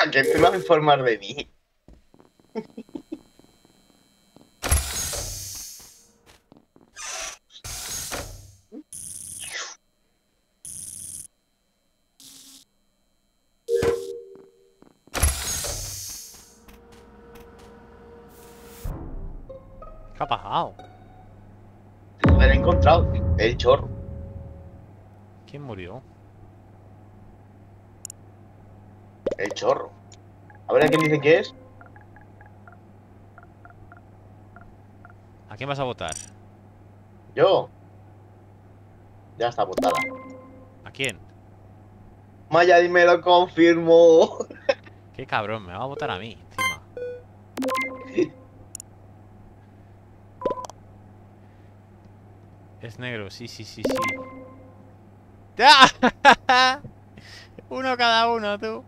ella aquí. ¿A quién te va a informar de mí? ¿Qué ha pasado? Lo he encontrado, el chorro. ¿Quién murió? El chorro. A ver a quién dice que es. ¿A quién vas a votar? Yo. Ya está votada. ¿A quién? Maya, dime lo confirmo. Qué cabrón, me va a votar a mí, encima. Es negro, sí, sí, sí, sí. ¡Ah! Uno cada uno, tú.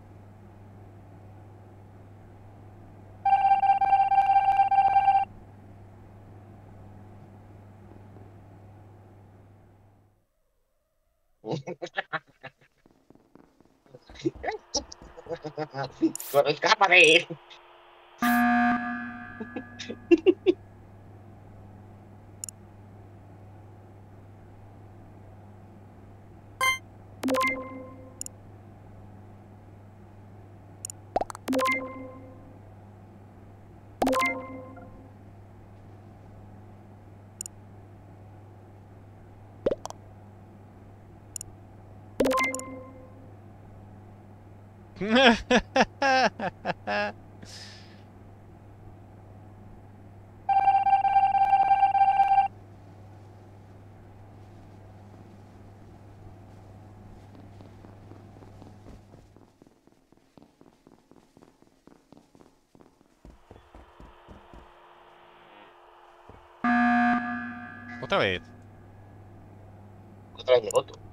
Corre, escápate. Otra vez. Otra vez voto.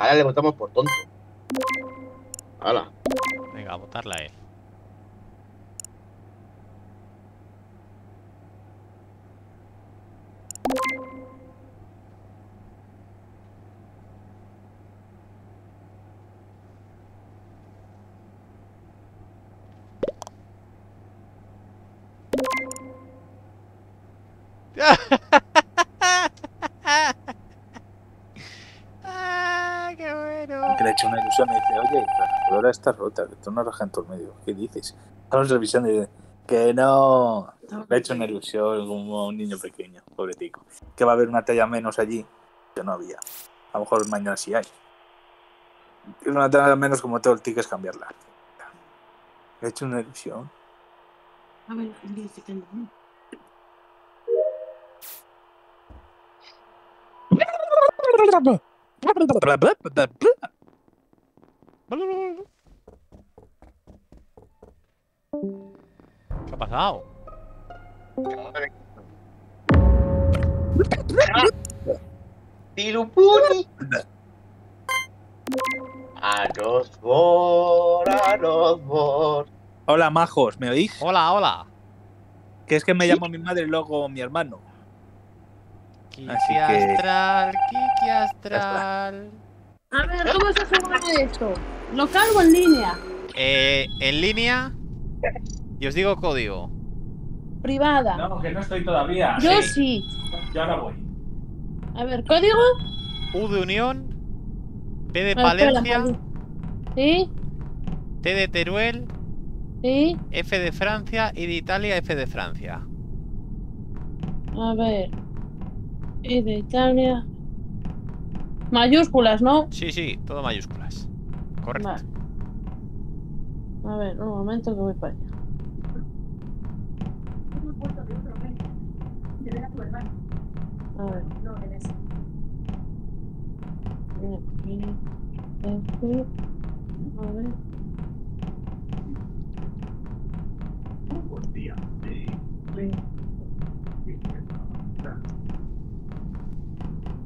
Ahora le votamos por tonto. Hala. Venga, a votarla él. ¡Ah, qué bueno! Que le he hecho una ilusión y dice, oye, la calculadora está rota, que tú no rajas en todo el medio. ¿Qué dices? Estamos revisando y dice, que no. Le he hecho una ilusión como un niño pequeño, pobretico. Que va a haber una talla menos allí, que no había. A lo mejor mañana sí hay. Es una talla menos como todo el ticket es cambiarla. Le he hecho una ilusión. A ver, dice que no. ¿Qué ha pasado? ¡Tirupuni! A los por, a los por. Hola, majos, ¿me oís? Hola, hola. Que es que me llama mi madre y luego mi hermano. Kiki Así que- Astral, Kiki Astral. A ver, ¿cómo se hace esto? ¿Local o en línea? Eh, en línea. Y os digo código. Privada. No, que no estoy todavía. Yo sí. Yo ahora voy. A ver, ¿código? U de Unión. P de A ver, espera, Palencia. ¿Sí? T de Teruel. ¿Sí? F de Francia. Y de Italia, F de Francia. A ver. Y de Italia. Mayúsculas, ¿no? Sí, sí, todo mayúsculas. Correcto. Vale. A ver, un momento que voy para allá. A ver.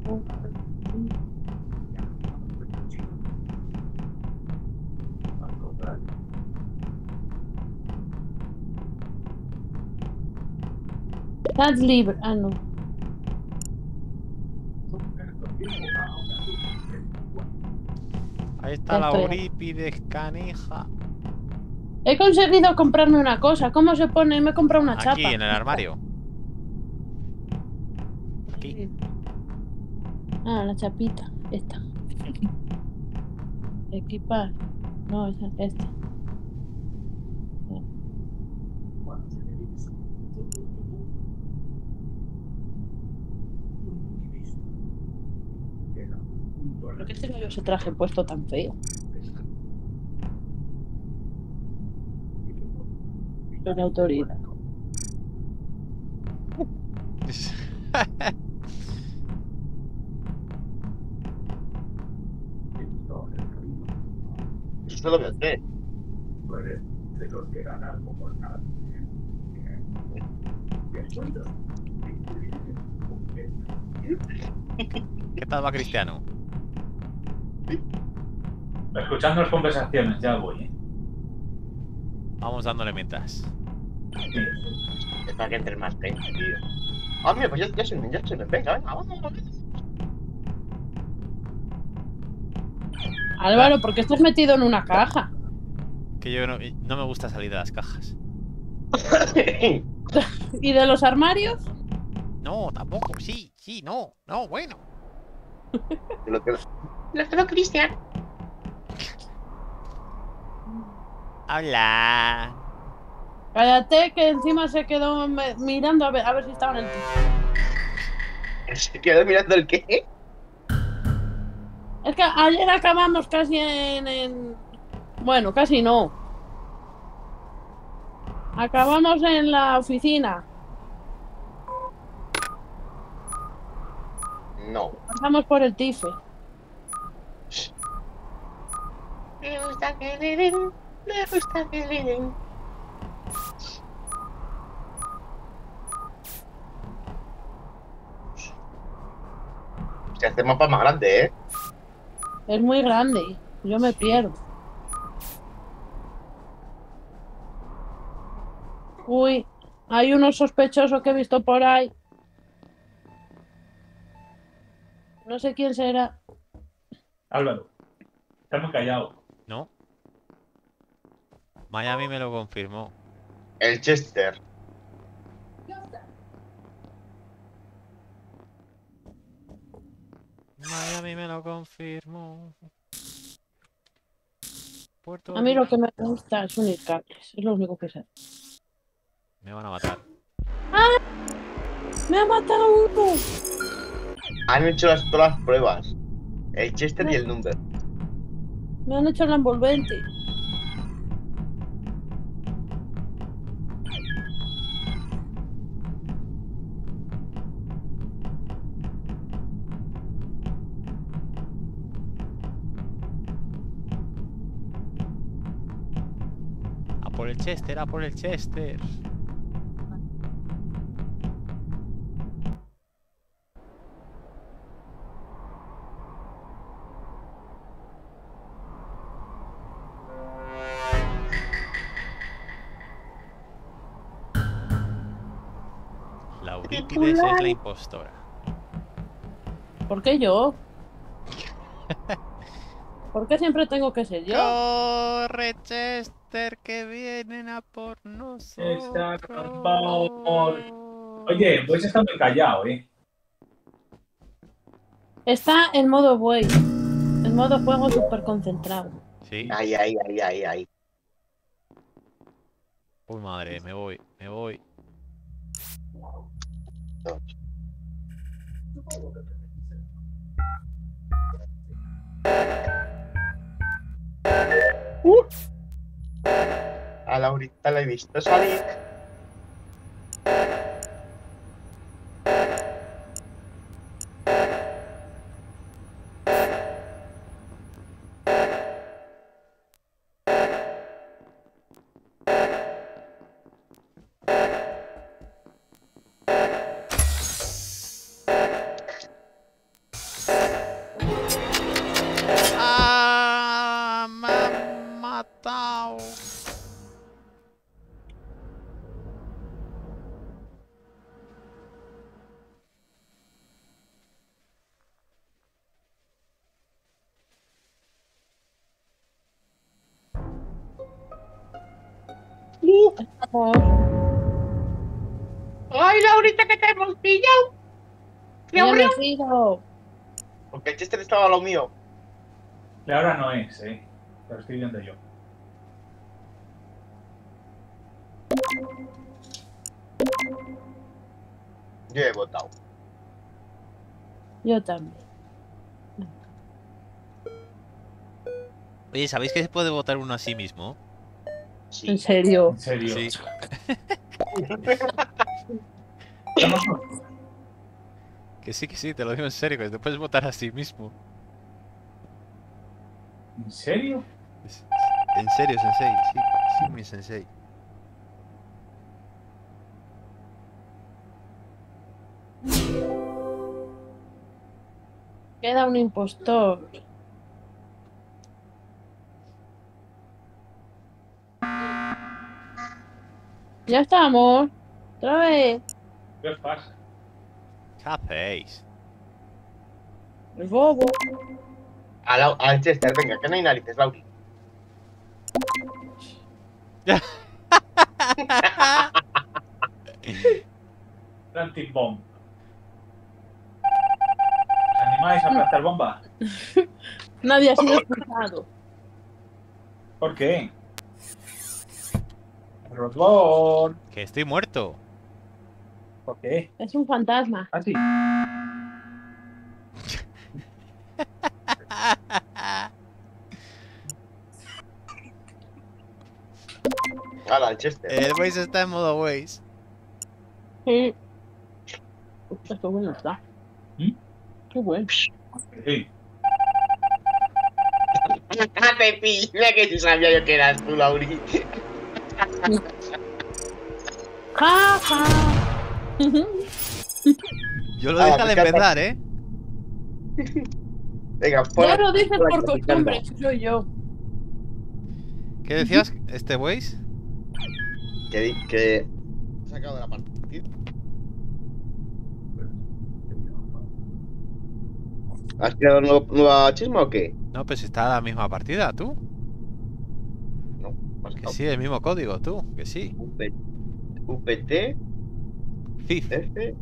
A Estás libre. Ah, no. Ahí está la. Eurípides canija. He conseguido comprarme una cosa. ¿Cómo se pone? Me he comprado una chapa. Aquí en el armario. Aquí. Ah, la chapita. Esta. Equipar. No, esa, esta. ¿Por qué tengo yo ese traje puesto tan feo? Con autoridad. Eso se lo voy a hacer. ¿Qué tal va Cristiano? Escuchando las conversaciones, ya voy. ¿eh? Vamos dándole mientras. Es para que entre más gente, tío. Ah, mira, pues ya, ya se me, ya se me venga, venga, vamos, vamos. Álvaro, ¿por qué estás metido en una caja? Que yo no, no me gusta salir de las cajas. ¿Y de los armarios? No, tampoco. Sí, sí, no, no, bueno. lo no Cristian. Hola. Cállate, que encima se quedó mirando a ver, a ver si estaba en el. Se quedó mirando el qué. Es que ayer acabamos casi en, en- Bueno, casi no. Acabamos en la oficina. No. Pasamos por el TIFE. Me gusta que le den, me gusta que le den. Hostia, este mapa es más grande, ¿eh? Es muy grande. Yo me pierdo. Uy, hay uno sospechoso que he visto por ahí. No sé quién será. Álvaro, estamos callados. No. Miami me lo confirmó. El Chester. Miami me lo confirmó. Puerto A mí lo que me gusta es unir cables. Es lo único que sé. Me van a matar. ¡Me ha matado uno! Han hecho las, todas las pruebas. El Chester y el Number. Me han hecho la envolvente. Chester, a por el Chester. La Eurípides es la impostora. ¿Por qué yo? ¿Por qué siempre tengo que ser yo? Corre, Chester, que vienen a por nosotros. Está por favor. Oye, pues está muy callado, ¿eh? Está en modo buey. En modo juego súper concentrado. Sí. Ay, ay, ay, ay, ay. Uy, madre, me voy, me voy. A Laurita la he visto salir. ¡Ay, Laurita, que te hemos pillado! ¡Me Ya me aburrió! he ido. Porque el Chester estaba a lo mío. Y ahora no es, eh. Lo estoy viendo yo. Yo he votado. Yo también. Oye, ¿sabéis que se puede votar uno a sí mismo? Sí. En serio. En serio. Sí. Estamos- Que sí, que sí, te lo digo en serio, que te puedes votar a sí mismo. ¿En serio? En serio, Sensei, sí, sí, mi Sensei. Queda un impostor. Ya estamos. Otra vez. ¿Qué pasa? ¿Qué hacéis? El bobo. A Lau- al Chester, venga, que no hay narices, Lauri. Planting bomb. ¿Os animáis a plantar bomba? Nadie ha sido expulsado. ¿Por qué? Que estoy muerto. ¿Por qué? Es un fantasma. Ah, sí. Chester. El Waze está en modo Waze. Sí. Qué bueno está. ¿Mm? Qué bueno. Sí. ¡Ah, pillé! Mira que si sabía yo que eras tú, Lauri. Ja, ja. Yo lo Ah, dije al me encanta. empezar, ¿eh? Venga, pon Ya lo dices por costumbre, soy yo. ¿Qué decías? ¿Este Waze? Que, di- que... Sacado de la partida. ¿Has creado nuevo- nueva chisma o qué? No, pues está la misma partida, tú. No, Que sí, el mismo código, tú. Que sí. UP- UPT, FIF. F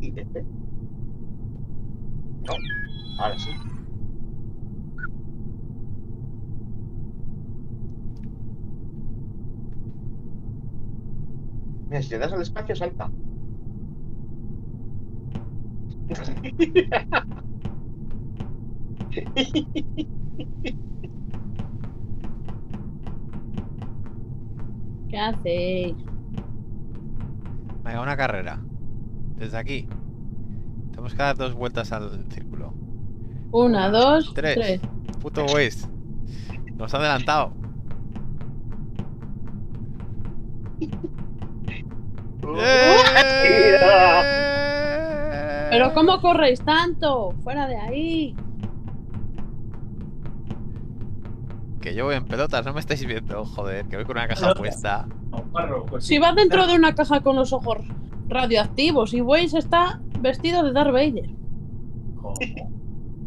y F. No, ahora sí. Mira, si le das al espacio, salta. ¿Qué hacéis? Venga, una carrera. Desde aquí. Tenemos que dar dos vueltas al círculo. Una, dos, Tres. tres. Puto Waze. Nos ha adelantado. ¡Eh! Pero ¿cómo corréis tanto? Fuera de ahí. Que yo voy en pelotas, no me estáis viendo, joder, que voy con una caja puesta. Pues Si vas dentro de una caja con los ojos radioactivos y Waze está vestido de Darth Vader. Joder.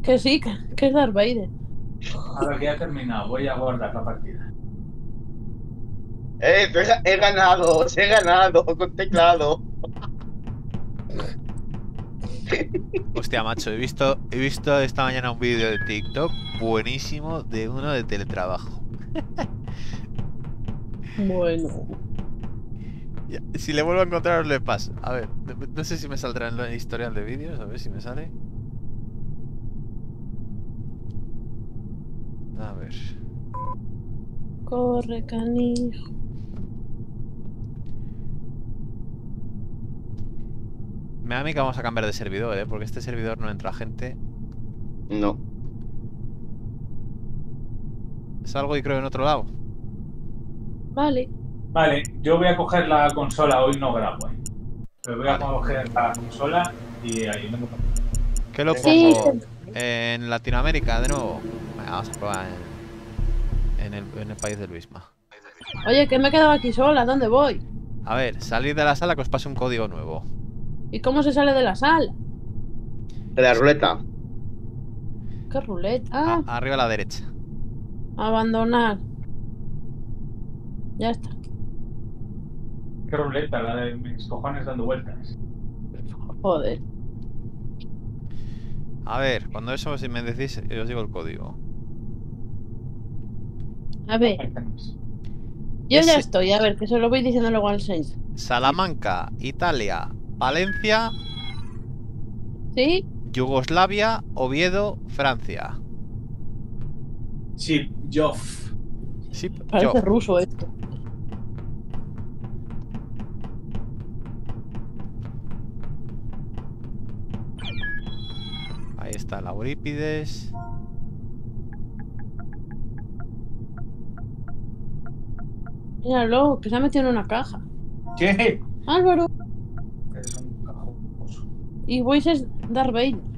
Que sí, que, que es Darth Vader. Ahora que ya he terminado, voy a guardar la partida. Eh, he, ga- he ganado, os he ganado con teclado. Hostia, macho, he visto, he visto esta mañana un vídeo de TikTok buenísimo de uno de teletrabajo. Bueno. Ya, Si le vuelvo a encontrar os le paso. A ver, no, no sé si me saldrá en el historial de vídeos, a ver si me sale. A ver. Corre, canijo. Me da a mí que vamos a cambiar de servidor, ¿eh? Porque este servidor no entra gente. No. Salgo y creo en otro lado. Vale. Vale, yo voy a coger la consola, hoy no grabo, eh. Pero voy a coger la consola y ahí me toca. ¿Qué lo Sí, pongo? En Latinoamérica, de nuevo. Vamos a probar en, en el, en el país de Luisma. Oye, que me he quedado aquí sola. ¿Dónde voy? A ver, salid de la sala que os pase un código nuevo. ¿Y cómo se sale de la sala? De la ruleta. ¿Qué ruleta? A- Ah, arriba a la derecha. abandonar. Ya está. Qué ruleta, la de mis cojones dando vueltas. Joder. A ver, cuando eso si me decís, yo os digo el código. A ver, yo ya estoy, a ver, que se lo voy diciendo luego al Sainz. Salamanca, Italia, Valencia, ¿Sí? Yugoslavia, Oviedo, Francia. Sí, Joff. Sí, Parece ruso esto. Está la Eurípides. Míralo, que se ha metido en una caja. ¿Qué? Álvaro. Es un cajoso. Y Voice es Darth Vader.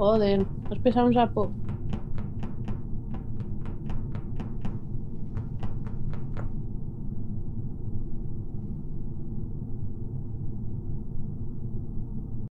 Joder, has pesado un sapo.